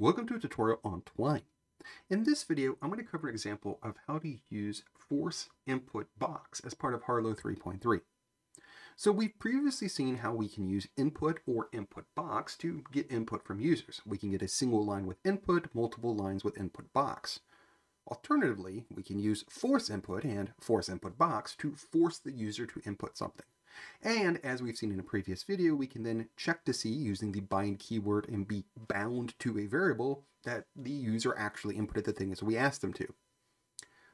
Welcome to a tutorial on Twine. In this video, I'm going to cover an example of how to use Force Input Box as part of Harlowe 3.3. So we've previously seen how we can use input or input box to get input from users. We can get a single line with input, multiple lines with input box. Alternatively, we can use force input and force input box to force the user to input something. And as we've seen in a previous video, we can then check to see using the bind keyword and be bound to a variable that the user actually inputted the thing as we asked them to.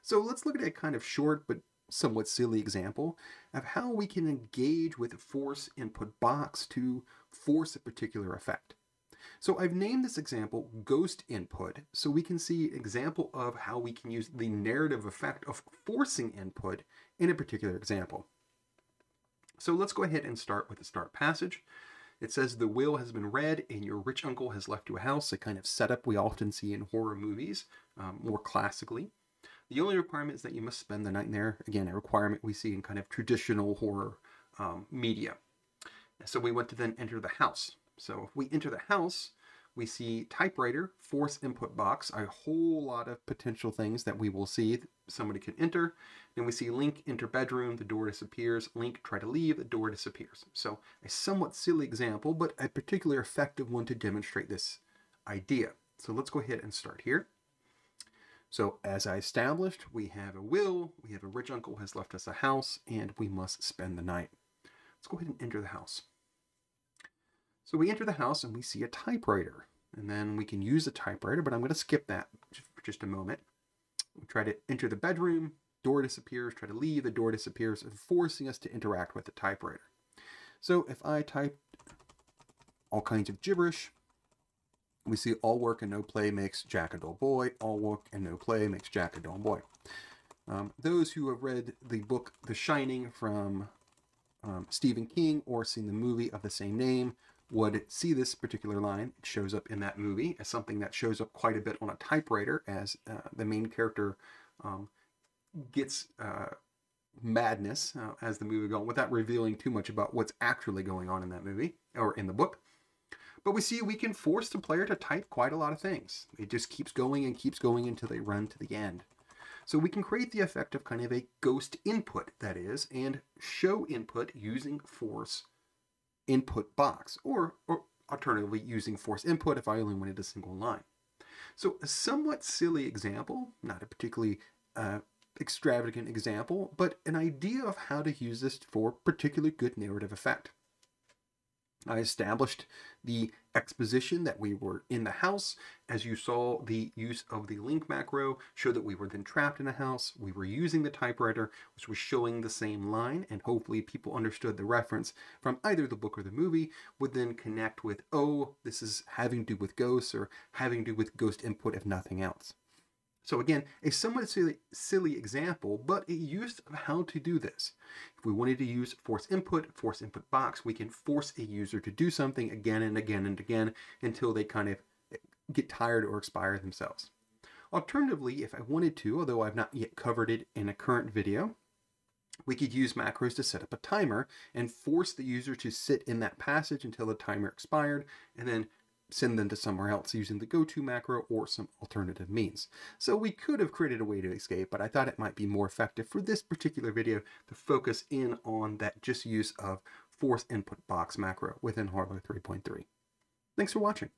So let's look at a kind of short but somewhat silly example of how we can engage with a force input box to force a particular effect. So I've named this example ghost input so we can see example of how we can use the narrative effect of forcing input in a particular example. So let's go ahead and start with the start passage. It says the will has been read and your rich uncle has left you a house, a kind of setup we often see in horror movies, um, more classically. The only requirement is that you must spend the night there. Again, a requirement we see in kind of traditional horror um, media. So we want to then enter the house. So if we enter the house, we see typewriter, force input box, a whole lot of potential things that we will see somebody can enter. Then we see link, enter bedroom, the door disappears, link, try to leave, the door disappears. So a somewhat silly example, but a particularly effective one to demonstrate this idea. So let's go ahead and start here. So as I established, we have a will, we have a rich uncle has left us a house, and we must spend the night. Let's go ahead and enter the house. So we enter the house and we see a typewriter. And then we can use a typewriter, but I'm going to skip that for just a moment. We try to enter the bedroom, door disappears, try to leave, the door disappears, forcing us to interact with the typewriter. So if I type all kinds of gibberish, we see all work and no play makes Jack a dull boy, all work and no play makes Jack a dull boy. Um, those who have read the book The Shining from um, Stephen King or seen the movie of the same name would see this particular line. It shows up in that movie as something that shows up quite a bit on a typewriter as uh, the main character um, gets uh, madness uh, as the movie goes without revealing too much about what's actually going on in that movie or in the book. But we see we can force the player to type quite a lot of things. It just keeps going and keeps going until they run to the end. So we can create the effect of kind of a ghost input, that is, and show input using force input box, or, or alternatively using force input if I only wanted a single line. So a somewhat silly example, not a particularly uh, extravagant example, but an idea of how to use this for particularly good narrative effect. I established the exposition that we were in the house. As you saw, the use of the link macro showed that we were then trapped in a house. We were using the typewriter, which was showing the same line, and hopefully people understood the reference from either the book or the movie, would then connect with, oh, this is having to do with ghosts or having to do with ghost input if nothing else. So again, a somewhat silly, silly example, but a use of how to do this. If we wanted to use force input, force input box, we can force a user to do something again and again and again until they kind of eh, get tired or expire themselves. Alternatively, if I wanted to, although I've not yet covered it in a current video, we could use macros to set up a timer and force the user to sit in that passage until the timer expired and then send them to somewhere else using the goto macro or some alternative means. So we could have created a way to escape, but I thought it might be more effective for this particular video to focus in on that just use of force input box macro within Harlowe 3.3. Thanks for watching.